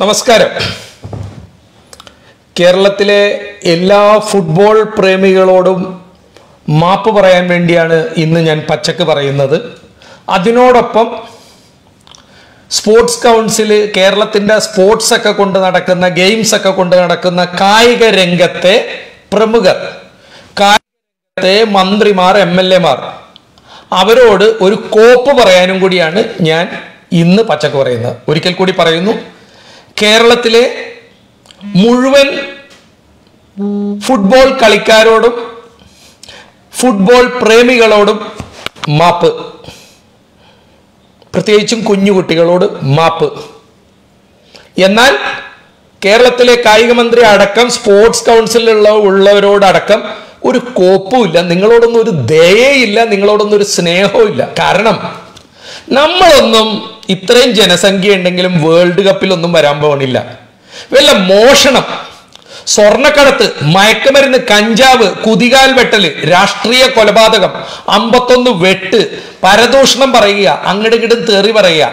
നമസ്കാരം. കേരളത്തിലെ എല്ലാ ഫുട്ബോൾ പ്രേമികളോടും മാപ്പ് പറയാൻ വേണ്ടിയാണ് ഇന്ന് ഞാൻ പച്ചക്ക് പറയുന്നത്. അതിനോടൊപ്പം സ്പോർട്സ് കൗൺസിൽ കേരളത്തിന്റെ സ്പോർട്സ് ഒക്കെ കൊണ്ട് നടക്കുന്ന ഗെയിംസ് ഒക്കെ കൊണ്ട് നടക്കുന്ന കായിക രംഗത്തെ പ്രമുഖർ കായിക രംഗത്തെ മന്ത്രിമാർ എം എൽ എമാർ അവരോട് ഒരു കോപ്പ് പറയാനും കൂടിയാണ് ഞാൻ ഇന്ന് പച്ചക്ക് പറയുന്നത്. ഒരിക്കൽ കൂടി പറയുന്നു. കേരളത്തിലെ മുഴുവൻ ഫുട്ബോൾ കളിക്കാരോടും ഫുട്ബോൾ പ്രേമികളോടും മാപ്പ്. പ്രത്യേകിച്ചും കുഞ്ഞുകുട്ടികളോട് മാപ്പ്. എന്നാൽ കേരളത്തിലെ കായിക മന്ത്രി അടക്കം സ്പോർട്സ് കൗൺസിലുള്ള ഉള്ളവരോടക്കം ഒരു കോപ്പുമില്ല നിങ്ങളോടൊന്നും ഒരു ദയയില്ല നിങ്ങളോടൊന്നും ഒരു സ്നേഹവും ഇല്ല കാരണം നമ്മളൊന്നും ഇത്രയും ജനസംഖ്യ ഉണ്ടെങ്കിലും വേൾഡ് കപ്പിൽ ഒന്നും വരാൻ പോകണില്ല വല്ല മോഷണം. സ്വർണക്കടത്ത് മയക്കുമരുന്ന് കഞ്ചാവ് കുതികാൽ വെട്ടൽ രാഷ്ട്രീയ കൊലപാതകം അമ്പത്തൊന്ന് വെട്ട് പരദൂഷണം പറയുക അങ്ങടും ഇങ്ങടും തെറി പറയുക.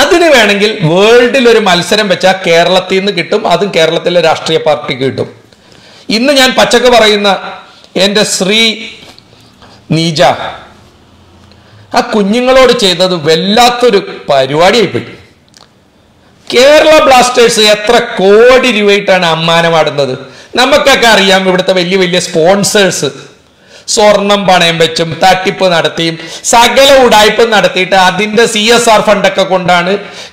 അതിന് വേണമെങ്കിൽ വേൾഡിൽ ഒരു മത്സരം വെച്ചാൽ കേരളത്തിൽ നിന്ന് കിട്ടും അതും കേരളത്തിലെ രാഷ്ട്രീയ പാർട്ടിക്ക് കിട്ടും. ഇന്ന് ഞാൻ പച്ചക്ക് പറയുന്ന എന്റെ ശ്രീ നീജ ആ കുഞ്ഞുങ്ങളോട് ചെയ്തത് വല്ലാത്തൊരു പരിപാടിയായിപ്പോയി. കേരള ബ്ലാസ്റ്റേഴ്സ് എത്ര കോടി രൂപയിട്ടാണ് അമ്മാനമാടുന്നത് നമുക്കൊക്കെ അറിയാം ഇവിടുത്തെ വലിയ വലിയ സ്പോൺസേഴ്സ്. സ്വർണം പണയം വെച്ചും തട്ടിപ്പ് നടത്തിയും സകല ഉടായ്പ നടത്തിയിട്ട് അതിന്റെ സി എസ് ആർ ഫണ്ടൊക്കെ കൊണ്ടാണ്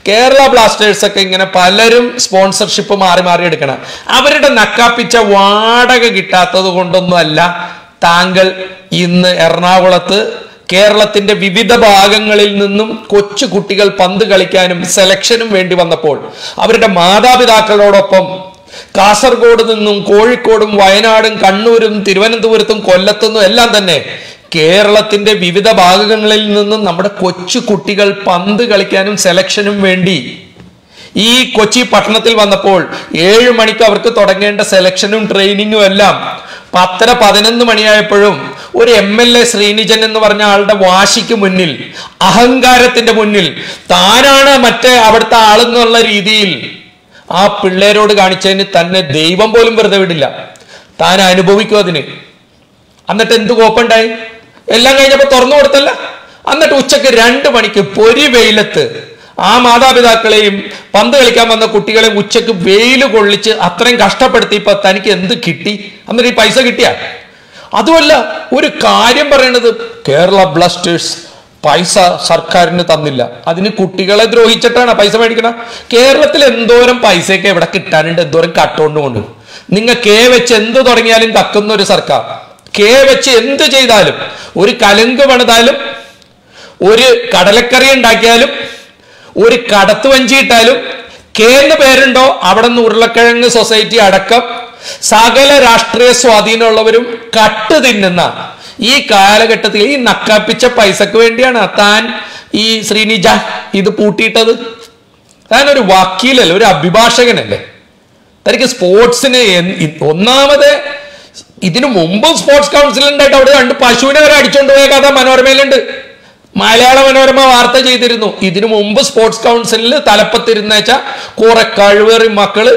കേരള ബ്ലാസ്റ്റേഴ്സ് ഒക്കെ ഇങ്ങനെ പലരും സ്പോൺസർഷിപ്പ് മാറി മാറി എടുക്കണം. അവരുടെ നക്കാപ്പിച്ച വാടക കിട്ടാത്തത് കൊണ്ടൊന്നുമല്ല താങ്കൾ ഇന്ന് എറണാകുളത്ത് കേരളത്തിന്റെ വിവിധ ഭാഗങ്ങളിൽ നിന്നും കൊച്ചു കുട്ടികൾ പന്ത് കളിക്കാനും സെലക്ഷനും വേണ്ടി വന്നപ്പോൾ അവരുടെ മാതാപിതാക്കളോടൊപ്പം കാസർഗോഡ് നിന്നും കോഴിക്കോടും വയനാടും കണ്ണൂരും തിരുവനന്തപുരത്തും കൊല്ലത്തുനിന്നും എല്ലാം തന്നെ കേരളത്തിന്റെ വിവിധ ഭാഗങ്ങളിൽ നിന്നും നമ്മുടെ കൊച്ചു കുട്ടികൾ പന്ത് കളിക്കാനും സെലക്ഷനും വേണ്ടി ഈ കൊച്ചി പട്ടണത്തിൽ വന്നപ്പോൾ ഏഴ് മണിക്ക് അവർക്ക് തുടങ്ങേണ്ട സെലക്ഷനും ട്രെയിനിങ്ങും എല്ലാം പത്തര പതിനൊന്ന് മണിയായപ്പോഴും ഒരു എം എൽ എ ശ്രീനിജൻ എന്ന് പറഞ്ഞ ആളുടെ വാശിക്ക് മുന്നിൽ അഹങ്കാരത്തിന്റെ മുന്നിൽ താനാണ് മറ്റേ അവിടുത്തെ ആളെന്നുള്ള രീതിയിൽ ആ പിള്ളേരോട് കാണിച്ചതിന് തന്നെ ദൈവം പോലും വെറുതെ വിടില്ല. താൻ അനുഭവിക്കും അതിന്. എന്നിട്ട് എന്ത് കോപ്പുണ്ടായി? എല്ലാം കഴിഞ്ഞപ്പോ തുറന്നു കൊടുത്തല്ല? എന്നിട്ട് ഉച്ചയ്ക്ക് രണ്ട് മണിക്ക് പൊരി വെയിലത്ത് ആ മാതാപിതാക്കളെയും പന്ത് കളിക്കാൻ വന്ന കുട്ടികളെയും ഉച്ചയ്ക്ക് വെയിൽ കൊള്ളിച്ച് അത്രയും കഷ്ടപ്പെടുത്തി ഇപ്പൊ തനിക്ക് എന്ത് കിട്ടി? എന്നിട്ട് ഈ പൈസ കിട്ടിയ? അതുമല്ല ഒരു കാര്യം പറയണത് കേരള ബ്ലാസ്റ്റേഴ്സ് പൈസ സർക്കാരിന് തന്നില്ല. അതിന് കുട്ടികളെ ദ്രോഹിച്ചിട്ടാണ് പൈസ മേടിക്കണം. കേരളത്തിൽ എന്തോരം പൈസയൊക്കെ എവിടെ കിട്ടാനുണ്ട് എന്തോരം കട്ടുകൊണ്ട് കൊണ്ട്. നിങ്ങൾ കെ വെച്ച് എന്ത് തുടങ്ങിയാലും കക്കുന്ന ഒരു സർക്കാർ. കെ വെച്ച് എന്ത് ചെയ്താലും ഒരു കലുങ്ക് പണിതാലും ഒരു കടലക്കറി ഉണ്ടാക്കിയാലും ഒരു കടത്ത് വഞ്ചിയിട്ടാലും കെ എന്ന് പേരുണ്ടോ? അവിടെ നിന്ന് ഉരുളക്കിഴങ്ങ് സൊസൈറ്റി അടക്കം സകല രാഷ്ട്രീയ സ്വാധീനമുള്ളവരും കട്ട് തിന്നുന്ന ഈ കാലഘട്ടത്തിൽ ഈ നക്കാപ്പിച്ച പൈസക്ക് വേണ്ടിയാണ് താൻ ഈ ശ്രീനിജ ഇത് പൂട്ടിയിട്ടത്. താൻ ഒരു വക്കീലല്ലേ ഒരു അഭിഭാഷകനല്ലേ? തനിക്ക് സ്പോർട്സിന് ഒന്നാമത് ഇതിനു മുമ്പും സ്പോർട്സ് കൗൺസിൽ ഉണ്ടായിട്ട് അവിടെ രണ്ട് പശുവിനെ വരെ അടിച്ചുകൊണ്ട് പോയ കഥ മനോരമയിലുണ്ട്. മലയാള മനോരമ വാർത്ത ചെയ്തിരുന്നു. ഇതിനു മുമ്പ് സ്പോർട്സ് കൗൺസിലിൽ തലപ്പത്തിരുന്നേച്ച കുറെ കഴിവേറി മക്കൾ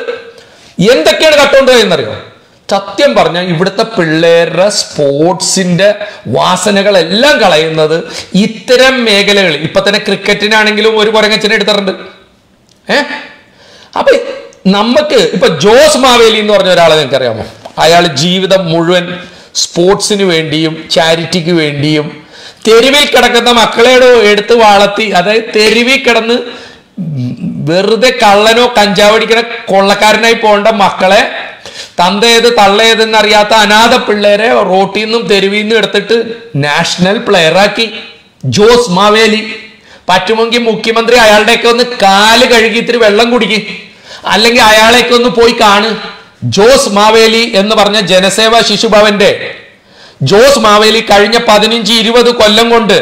എന്തൊക്കെയാണ് കട്ടുകൊണ്ട് പോയെന്നറിയോ സത്യം പറഞ്ഞാൽ ഇവിടുത്തെ പിള്ളേരുടെ സ്പോർട്സിന്റെ വാസനകളെല്ലാം കളയുന്നത് ഇത്തരം മേഖലകൾ ഇപ്പൊ തന്നെ ക്രിക്കറ്റിനാണെങ്കിലും ഒരു കുരങ്ങച്ചനെ എടുത്തിട്ടുണ്ട്. ഏ? അപ്പൊ നമുക്ക് ഇപ്പൊ ജോസ് മാവേലി എന്ന് പറഞ്ഞ ഒരാളെ നിങ്ങൾക്ക് അറിയാമോ അയാൾ ജീവിതം മുഴുവൻ സ്പോർട്സിന് വേണ്ടിയും ചാരിറ്റിക്ക് വേണ്ടിയും തെരുവിൽ കിടക്കുന്ന മക്കളെ എടുത്ത് വളർത്തി അതായത് തെരുവിൽ കിടന്ന് വെറുതെ കള്ളനോ കഞ്ചാവടിക്കണ കൊള്ളക്കാരനായി പോകേണ്ട മക്കളെ തന്തേത് തള്ളേതെന്ന് അറിയാത്ത അനാഥ പിള്ളേരെ റോട്ടിൽ നിന്നും തെരുവിൽ നിന്നും എടുത്തിട്ട് നാഷണൽ പ്ലെയറാക്കി ജോസ് മാവേലി പറ്റുമെങ്കിൽ മുഖ്യമന്ത്രി അയാളുടെയൊക്കെ ഒന്ന് കാൽ കഴുകി വെള്ളം കുടിക്ക്. അല്ലെങ്കിൽ അയാളെയൊക്കെ ഒന്ന് പോയി കാണ്. ജോസ് മാവേലി എന്ന് പറഞ്ഞ ജനസേവ ശിശുഭവന്റെ ജോസ് മാവേലി കഴിഞ്ഞ പതിനഞ്ച് ഇരുപത് കൊല്ലം കൊണ്ട്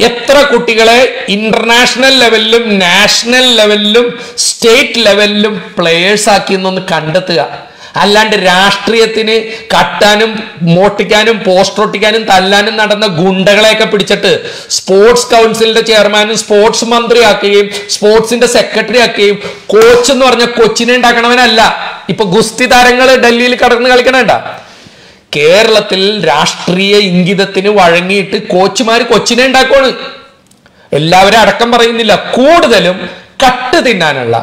എത്ര കുട്ടികളെ ഇന്റർനാഷണൽ ലെവലിലും നാഷണൽ ലെവലിലും സ്റ്റേറ്റ് ലെവലിലും പ്ലെയേഴ്സ് ആക്കി എന്നൊന്ന് കണ്ടെത്തുക. അല്ലാണ്ട് രാഷ്ട്രീയത്തിന് കട്ടാനും മോട്ടിക്കാനും പോസ്റ്റർ ഒട്ടിക്കാനും തല്ലാനും നടന്ന ഗുണ്ടകളെയൊക്കെ പിടിച്ചിട്ട് സ്പോർട്സ് കൗൺസിലിന്റെ ചെയർമാനും സ്പോർട്സ് മന്ത്രിയാക്കുകയും സ്പോർട്സിന്റെ സെക്രട്ടറി ആക്കുകയും കോച്ച് എന്ന് പറഞ്ഞ കൊച്ചിനെ ഉണ്ടാക്കണവനല്ല. ഇപ്പൊ ഗുസ്തി താരങ്ങൾ ഡൽഹിയിൽ കടന്ന് കളിക്കണണ്ട കേരളത്തിൽ രാഷ്ട്രീയ ഇംഗിതത്തിന് വഴങ്ങിയിട്ട് കോച്ചുമാർ കൊച്ചിനെ ഉണ്ടാക്കുവാണ്. എല്ലാവരും അടക്കം പറയുന്നില്ല. കൂടുതലും കട്ട് തിന്നാനുള്ള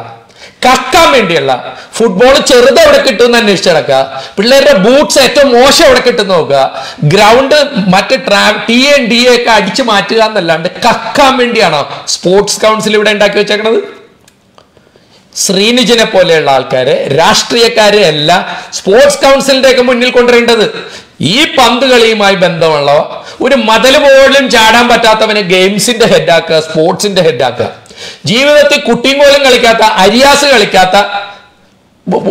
കക്കാൻ വേണ്ടിയുള്ള ഫുട്ബോൾ ചെറുത് എവിടെ കിട്ടുമെന്ന് അന്വേഷിച്ച് നടക്കുക. പിള്ളേരുടെ ബൂട്ട്സ് ഏറ്റവും മോശം എവിടെ കിട്ടും നോക്കുക. ഗ്രൗണ്ട് മറ്റ് ട്രാ ടി എൻ ഡി എ ഒക്കെ അടിച്ചു മാറ്റുക എന്നല്ലാണ്ട് കക്കാൻ വേണ്ടിയാണോ സ്പോർട്സ് കൗൺസിൽ ഇവിടെ ഉണ്ടാക്കി വെച്ചേക്കണത്? ശ്രീനിജിനെ പോലെയുള്ള ആൾക്കാരെ രാഷ്ട്രീയക്കാരെ അല്ല സ്പോർട്സ് കൗൺസിലിന്റെ ഒക്കെ മുന്നിൽ കൊണ്ടുവരേണ്ടത്. ഈ പന്ത് കളിയുമായി ബന്ധമുള്ള ഒരു മതൽ പോലും ചാടാൻ പറ്റാത്തവനെ ഗെയിംസിന്റെ ഹെഡാക്കുക സ്പോർട്സിന്റെ ഹെഡാക്കുക ജീവിതത്തിൽ കുട്ടിയും പോലും കളിക്കാത്ത അരിയാസ് കളിക്കാത്ത ബ-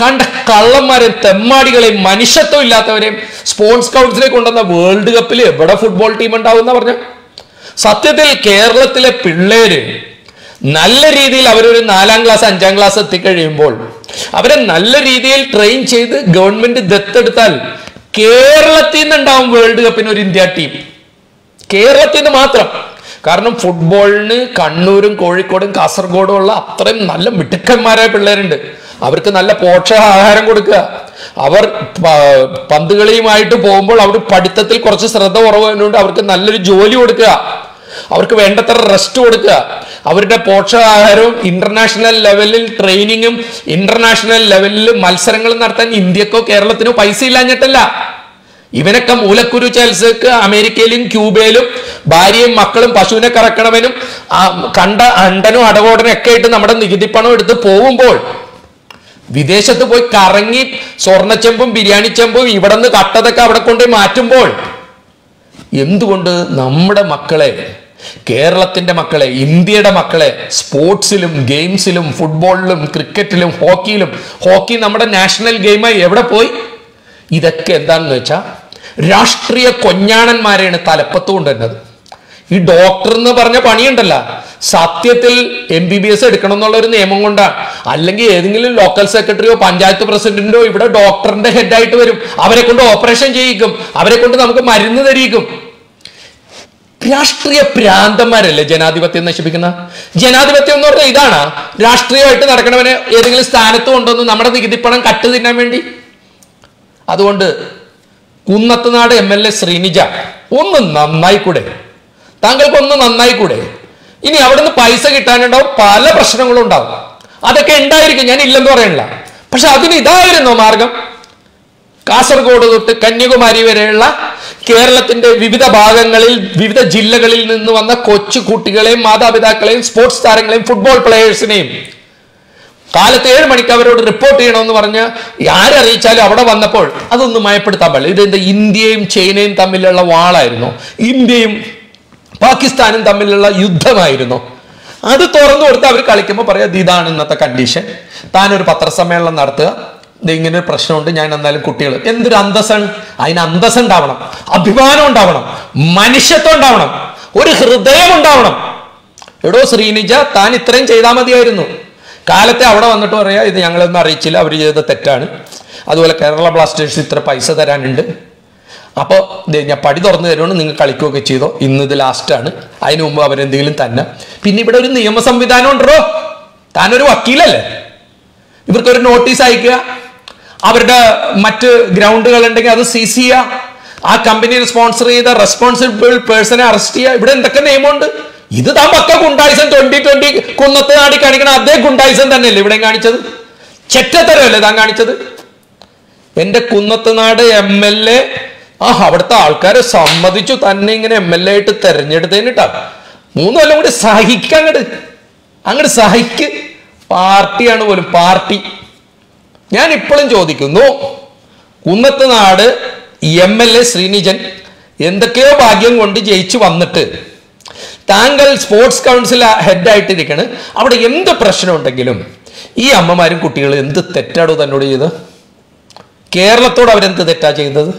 കണ്ട കള്ളന്മാരെയും തെമ്മാടികളെയും മനുഷ്യത്വം ഇല്ലാത്തവരെയും സ്പോർട്സ് കൗൺസിലെ കൊണ്ടുവന്ന വേൾഡ് കപ്പിൽ എവിടെ ഫുട്ബോൾ ടീം ഉണ്ടാവും എന്ന് പറഞ്ഞ? സത്യത്തിൽ കേരളത്തിലെ പിള്ളേര് നല്ല രീതിയിൽ അവരൊരു നാലാം ക്ലാസ് അഞ്ചാം ക്ലാസ് എത്തിക്കഴിയുമ്പോൾ അവരെ നല്ല രീതിയിൽ ട്രെയിൻ ചെയ്ത് ഗവൺമെന്റ് ദത്തെടുത്താൽ കേരളത്തിൽ നിന്നുണ്ടാവും വേൾഡ് കപ്പിന് ഒരു ഇന്ത്യ ടീം കേരളത്തിൽ നിന്ന് മാത്രം. കാരണം ഫുട്ബോളിന് കണ്ണൂരും കോഴിക്കോടും കാസർഗോഡും ഉള്ള അത്രയും നല്ല മിടുക്കന്മാരായ പിള്ളേരുണ്ട്. അവർക്ക് നല്ല പോഷകാഹാരം കൊടുക്കുക. അവർ പന്തുകളിയുമായിട്ട് പോകുമ്പോൾ അവർ പഠിത്തത്തിൽ കുറച്ച് ശ്രദ്ധ കുറവ് അവർക്ക് നല്ലൊരു ജോലി കൊടുക്കുക. അവർക്ക് വേണ്ടത്ര റെസ്റ്റ് കൊടുക്കുക. അവരുടെ പോഷകാഹാരവും ഇന്റർനാഷണൽ ലെവലിൽ ട്രെയിനിങ്ങും ഇന്റർനാഷണൽ ലെവലിൽ മത്സരങ്ങൾ നടത്താൻ ഇന്ത്യക്കോ കേരളത്തിനോ പൈസ ഇല്ലാഞ്ഞിട്ടല്ല. ഇവനൊക്കെ മൂലക്കുരു ചേൽസക്ക് അമേരിക്കയിലും ക്യൂബയിലും ഭാര്യയും മക്കളും പശുവിനെ കറക്കണവനും കണ്ട അണ്ടനും അടവോടനും ഒക്കെ ആയിട്ട് നമ്മുടെ നികുതി പണം എടുത്ത് പോകുമ്പോൾ വിദേശത്ത് പോയി കറങ്ങി സ്വർണച്ചെമ്പും ബിരിയാണി ചെമ്പും ഇവിടെ നിന്ന് കട്ടതൊക്കെ അവിടെ കൊണ്ടുപോയി മാറ്റുമ്പോൾ എന്തുകൊണ്ട് നമ്മുടെ മക്കളെ കേരളത്തിന്റെ മക്കളെ ഇന്ത്യയുടെ മക്കളെ സ്പോർട്സിലും ഗെയിംസിലും ഫുട്ബോളിലും ക്രിക്കറ്റിലും ഹോക്കിയിലും. ഹോക്കി നമ്മുടെ നാഷണൽ ഗെയിമായി എവിടെ പോയി? ഇതൊക്കെ എന്താണെന്ന് വെച്ചാൽ രാഷ്ട്രീയ കൊഞ്ഞാണന്മാരെയാണ് തലപ്പത്ത് കൊണ്ടുവരുന്നത്. ഈ ഡോക്ടർ എന്ന് പറഞ്ഞ പണിയുണ്ടല്ല. സത്യത്തിൽ എം ബി ബി എസ് എടുക്കണം എന്നുള്ള ഒരു നിയമം കൊണ്ടാണ്. അല്ലെങ്കിൽ ഏതെങ്കിലും ലോക്കൽ സെക്രട്ടറിയോ പഞ്ചായത്ത് പ്രസിഡന്റോ ഇവിടെ ഡോക്ടറിന്റെ ഹെഡായിട്ട് വരും. അവരെ കൊണ്ട് ഓപ്പറേഷൻ ചെയ്യിക്കും. അവരെ കൊണ്ട് നമുക്ക് മരുന്ന് തരിക്കും രാഷ്ട്രീയ ഭ്രാന്തന്മാരല്ലേ ജനാധിപത്യം നശിപ്പിക്കുന്ന? ജനാധിപത്യം എന്ന് പറഞ്ഞാൽ ഇതാണ്. രാഷ്ട്രീയമായിട്ട് നടക്കണവനെ ഏതെങ്കിലും സ്ഥാനത്ത് കൊണ്ടുവന്ന് നമ്മുടെ നികുതിപ്പണം കട്ട് തിന്നാൻ വേണ്ടി. അതുകൊണ്ട് കുന്നത്തുനാട് എം എൽ എ ശ്രീനിജ ഒന്ന് നന്നായി കൂടെ താങ്കൾക്ക് ഒന്ന് നന്നായി കൂടെ ഇനി അവിടുന്ന് പൈസ കിട്ടാനുണ്ടാവും പല പ്രശ്നങ്ങളും ഉണ്ടാവും. അതൊക്കെ ഉണ്ടായിരിക്കും ഞാൻ ഇല്ലെന്ന് പറയണില്ല പക്ഷെ അതിന് ഇതായിരുന്നോ മാർഗം. കാസർഗോഡ് തൊട്ട് കന്യാകുമാരി വരെയുള്ള കേരളത്തിന്റെ വിവിധ ഭാഗങ്ങളിൽ വിവിധ ജില്ലകളിൽ നിന്ന് വന്ന കൊച്ചു കുട്ടികളെയും മാതാപിതാക്കളെയും സ്പോർട്സ് താരങ്ങളെയും ഫുട്ബോൾ പ്ലേയേഴ്സിനെയും കാലത്ത് ഏഴ് മണിക്ക് അവരോട് റിപ്പോർട്ട് ചെയ്യണമെന്ന് പറഞ്ഞ് ആരറിയിച്ചാലും അവിടെ വന്നപ്പോൾ അതൊന്നും മയപ്പെടുത്താൻ പാടില്ല. ഇതെന്താ ഇന്ത്യയും ചൈനയും തമ്മിലുള്ള വാളായിരുന്നു. ഇന്ത്യയും പാകിസ്ഥാനും തമ്മിലുള്ള യുദ്ധമായിരുന്നു. അത് തുറന്നു കൊടുത്ത് അവർ കളിക്കുമ്പോൾ പറയാം "ദേ ഇതാണ് ഇന്നത്തെ കണ്ടീഷൻ താനൊരു പത്രസമ്മേളനം നടത്തുക. ഇങ്ങനെ ഒരു പ്രശ്നമുണ്ട് ഞാൻ എന്നാലും കുട്ടികൾ എന്തൊരു അന്തസ്സൺ അതിന് അന്തസ് ഉണ്ടാവണം അഭിമാനം ഉണ്ടാവണം മനുഷ്യത്വം ഉണ്ടാവണം ഒരു ഹൃദയം ഉണ്ടാവണം. എടോ ശ്രീനിജ താൻ ഇത്രയും ചെയ്താൽ മതിയായിരുന്നു. കാലത്തെ അവിടെ വന്നിട്ട് പറയാ ഇത് ഞങ്ങളൊന്നും അറിയിച്ചില്ല അവർ ചെയ്ത തെറ്റാണ്. അതുപോലെ കേരള ബ്ലാസ്റ്റേഴ്സ് ഇത്ര പൈസ തരാനുണ്ട്. അപ്പോൾ ഞാൻ പടി തുറന്നു തരുവാണ് നിങ്ങൾ കളിക്കുകയൊക്കെ ചെയ്തോ. ഇന്ന് ഇത് ലാസ്റ്റാണ് അതിന് മുമ്പ് അവരെന്തെങ്കിലും തന്നെ. പിന്നെ ഇവിടെ ഒരു നിയമ സംവിധാനം ഉണ്ടോ താനൊരു വക്കീലല്ലേ? ഇവർക്കൊരു നോട്ടീസ് അയക്കുക അവരുടെ മറ്റ് ഗ്രൗണ്ടുകൾ ഉണ്ടെങ്കിൽ അത് സീസ് ചെയ്യുക ആ കമ്പനി സ്പോൺസർ ചെയ്ത റെസ്പോൺസിബിൾ പേഴ്സണെ അറസ്റ്റ് ചെയ്യുക ഇവിടെ എന്തൊക്കെ നിയമമുണ്ട്? ഇത് താൻ പക്ക ഗുണ്ടായിസൻ ട്വന്റി ട്വന്റി കുന്നത്ത് നാടി കാണിക്കണ അതേ ഗുണ്ടായിസൻ തന്നെയല്ലേ ഇവിടെ കാണിച്ചത്? ചെറ്റത്തരമല്ലേ താൻ കാണിച്ചത്? എന്റെ കുന്നത്തുനാട് എം എൽ എ ആ അവിടുത്തെ ആൾക്കാരെ സമ്മതിച്ചു. തന്നെ ഇങ്ങനെ എം എൽ എ ആയിട്ട് തെരഞ്ഞെടുത്തതിനിട്ടാ. മൂന്ന് കൊല്ലം കൂടി സഹിക്കുക അങ്ങട്. അങ്ങട് സഹിക്ക്. പാർട്ടിയാണ് പോലും പാർട്ടി. ഞാൻ ഇപ്പോഴും ചോദിക്കുന്നു Kunnathunad M L A Sreenijin എന്തൊക്കെയോ ഭാഗ്യം കൊണ്ട് ജയിച്ചു വന്നിട്ട് താങ്കൾ സ്പോർട്സ് കൗൺസിൽ ഹെഡായിട്ടിരിക്കണ് അവിടെ എന്ത് പ്രശ്നമുണ്ടെങ്കിലും ഈ അമ്മമാരും കുട്ടികളും എന്ത് തെറ്റാടോ തന്നോട് ചെയ്ത് കേരളത്തോട് അവരെന്ത് തെറ്റാ ചെയ്തത്?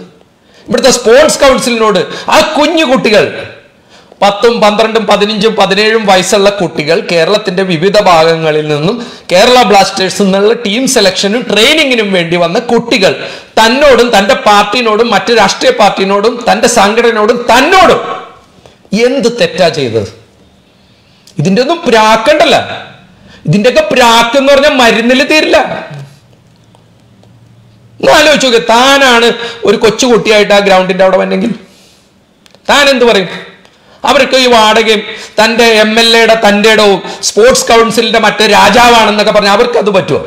ഇവിടുത്തെ സ്പോർട്സ് കൗൺസിലിനോട് ആ കുഞ്ഞു കുട്ടികൾ പത്തും പന്ത്രണ്ടും പതിനഞ്ചും പതിനേഴും വയസ്സുള്ള കുട്ടികൾ കേരളത്തിന്റെ വിവിധ ഭാഗങ്ങളിൽ നിന്നും കേരള ബ്ലാസ്റ്റേഴ്സ് എന്നുള്ള ടീം സെലക്ഷനും ട്രെയിനിങ്ങിനും വേണ്ടി വന്ന കുട്ടികൾ തന്നോടും തന്റെ പാർട്ടിനോടും മറ്റ് രാഷ്ട്രീയ പാർട്ടിനോടും തന്റെ സംഘടനയോടും തന്നോടും എന്ത് തെറ്റാ ചെയ്തത്? ഇതിന്റെ ഒന്നും പ്രാക്കണ്ടല്ല. ഇതിന്റെയൊക്കെ പ്രാക്ക് എന്ന് പറഞ്ഞാൽ മരുന്നിൽ തീരില്ല. ആലോചിച്ചു താനാണ് ഒരു കൊച്ചുകുട്ടിയായിട്ട് ആ ഗ്രൗണ്ടിന്റെ അവിടെ വന്നെങ്കിൽ? താൻ എന്ത് പറയും? അവർക്ക് ഈ വാടകയും തന്റെ എം എൽ എയുടെ തന്റെ ഇടവും സ്പോർട്സ് കൗൺസിലിന്റെ മറ്റേ രാജാവാണെന്നൊക്കെ പറഞ്ഞാൽ അവർക്ക് അത് പറ്റുമോ?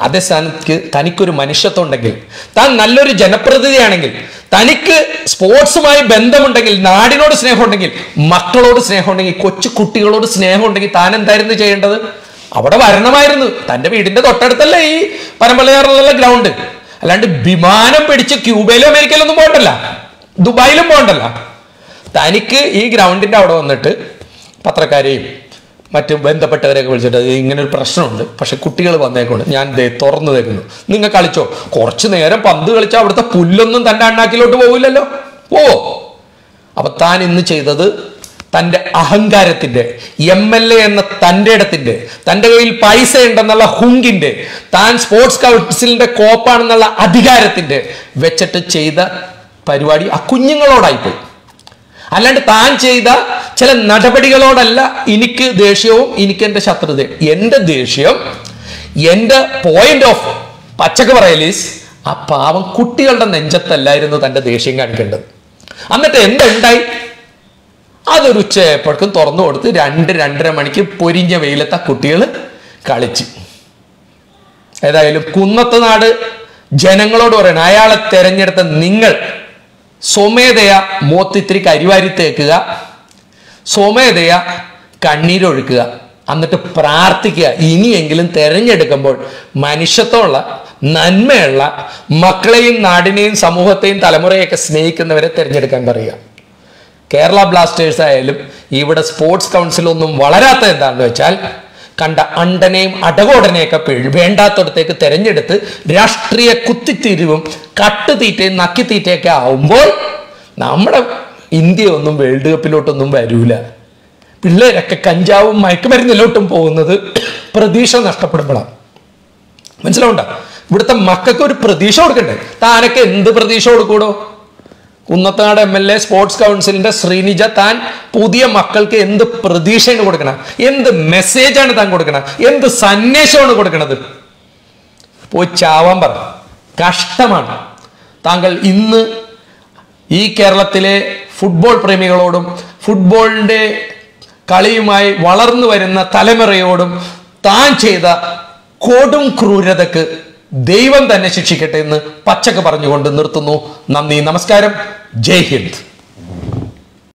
അതേ സ്ഥാനത്ത് തനിക്കൊരു മനുഷ്യത്വം ഉണ്ടെങ്കിൽ താൻ നല്ലൊരു ജനപ്രതിനിധിയാണെങ്കിൽ തനിക്ക് സ്പോർട്സുമായി ബന്ധമുണ്ടെങ്കിൽ നാടിനോട് സ്നേഹമുണ്ടെങ്കിൽ മക്കളോട് സ്നേഹമുണ്ടെങ്കിൽ കൊച്ചു കുട്ടികളോട് സ്നേഹമുണ്ടെങ്കിൽ താൻ എന്തായിരുന്നു ചെയ്യേണ്ടത്? അവിടെ വരണമായിരുന്നു. തന്റെ വീടിന്റെ തൊട്ടടുത്തല്ലേ ഈ പരമ്പലയാറിലുള്ള ഗ്രൗണ്ട് അല്ലാണ്ട് വിമാനം പിടിച്ച് ക്യൂബയിലും അമേരിക്കയിലൊന്നും പോകണ്ടല്ല. ദുബായിലും പോകണ്ടല്ല. തനിക്ക് ഈ ഗ്രൗണ്ടിന്റെ അവിടെ വന്നിട്ട് പത്രക്കാരെയും മറ്റു ബന്ധപ്പെട്ടവരെയൊക്കെ വിളിച്ചിട്ട് "ദേ ഇങ്ങനെ ഒരു പ്രശ്നമുണ്ട്. പക്ഷെ കുട്ടികൾ വന്നേക്കൊണ്ട് ഞാൻ തുറന്നു തരുന്നു നിങ്ങൾ കളിച്ചോ? കുറച്ച് നേരം പന്ത് കളിച്ചാൽ അവിടുത്തെ പുല്ലൊന്നും തന്റെ അണ്ണാക്കിലോട്ട് പോകില്ലല്ലോ ഓ അപ്പൊ താൻ ഇന്ന് ചെയ്തത് തന്റെ അഹങ്കാരത്തിന്റെ എം എൽ എ എന്ന തന്റെ ഇടത്തിന്റെ തന്റെ കയ്യിൽ പൈസ ഉണ്ടെന്നുള്ള ഹുങ്കിന്റെ താൻ സ്പോർട്സ് കൗൺസിലിന്റെ കോപ്പാണെന്നുള്ള അധികാരത്തിന്റെ വെച്ചിട്ട് ചെയ്ത പരിപാടി ആ കുഞ്ഞുങ്ങളോടായിപ്പോയി. അല്ലാണ്ട് താൻ ചെയ്ത ചില നടപടികളോടല്ല എനിക്ക് ദേഷ്യവും എനിക്ക് എന്റെ ശത്രുതയും എന്റെ ദേഷ്യം എന്റെ പോയിന്റ് ഓഫ് പച്ചക്ക് പറയലീസ് ആ പാവം കുട്ടികളുടെ നെഞ്ചത്തല്ലായിരുന്നു തന്റെ ദേഷ്യം കാണിക്കേണ്ടത്. എന്നിട്ട് എന്തുണ്ടായി അതൊരു ഉച്ചയപ്പോഴേക്കും തുറന്നു കൊടുത്ത് രണ്ട് രണ്ടര മണിക്ക് പൊരിഞ്ഞ വെയിലത്ത് ആ കുട്ടികൾ കളിച്ച്. ഏതായാലും കുന്നത്ത് നാട് ജനങ്ങളോട് പറയണം അയാളെ തെരഞ്ഞെടുത്ത നിങ്ങൾ സ്വമേധയ മോത്തിത്തിരി കരിവാരി തേക്കുക. സ്വമേധയ കണ്ണീരൊഴുക്കുക. എന്നിട്ട് പ്രാർത്ഥിക്കുക. ഇനിയെങ്കിലും തെരഞ്ഞെടുക്കുമ്പോൾ മനുഷ്യത്വമുള്ള നന്മയുള്ള മക്കളെയും നാടിനെയും സമൂഹത്തെയും തലമുറയൊക്കെ സ്നേഹിക്കുന്നവരെ തിരഞ്ഞെടുക്കാൻ പറയുക. കേരള ബ്ലാസ്റ്റേഴ്സ് ആയാലും ഇവിടെ സ്പോർട്സ് കൗൺസിലൊന്നും വളരാത്ത എന്താണെന്ന് വെച്ചാൽ കണ്ട അണ്ടനെയും അടകോടനെയൊക്കെ വേണ്ടാത്തടത്തേക്ക് തെരഞ്ഞെടുത്ത് രാഷ്ട്രീയ കുത്തിത്തിരിവും കട്ടുതീറ്റയും നക്കിത്തീറ്റയൊക്കെ ആവുമ്പോൾ നമ്മുടെ ഇന്ത്യ ഒന്നും വേൾഡ് കപ്പിലോട്ടൊന്നും വരൂല. പിള്ളേരൊക്കെ കഞ്ചാവും മയക്കുമരുന്നിലോട്ടും പോകുന്നത് പ്രതീക്ഷ നഷ്ടപ്പെടുമ്പോഴാണ് മനസ്സിലാവണ്ട? ഇവിടുത്തെ മക്കൾക്ക് ഒരു പ്രതീക്ഷ കൊടുക്കണ്ടേ? താനൊക്കെ എന്ത് പ്രതീക്ഷ കൊടുക്കൂടോ? Kunnathunad M L A sports കൗൺസിലിന്റെ ശ്രീനിജ താൻ പുതിയ മക്കൾക്ക് എന്ത് പ്രതീക്ഷയാണ് കൊടുക്കണം? എന്ത് മെസ്സേജാണ് താൻ കൊടുക്കണം? എന്ത് സന്ദേശമാണ് കൊടുക്കണത്? പോയി ചാവാൻ പറ. കഷ്ടമാണ്. താങ്കൾ ഇന്ന് ഈ കേരളത്തിലെ ഫുട്ബോൾ പ്രേമികളോടും ഫുട്ബോളിന്റെ കളിയുമായി വളർന്നു വരുന്ന തലമുറയോടും താൻ ചെയ്ത കൊടും ക്രൂരതക്ക് ദൈവം തന്നെ ശിക്ഷിക്കട്ടെ എന്ന് പച്ചക്ക് പറഞ്ഞുകൊണ്ട് നിർത്തുന്നു. നന്ദി നമസ്കാരം. ജയ് ഹിന്ദ്.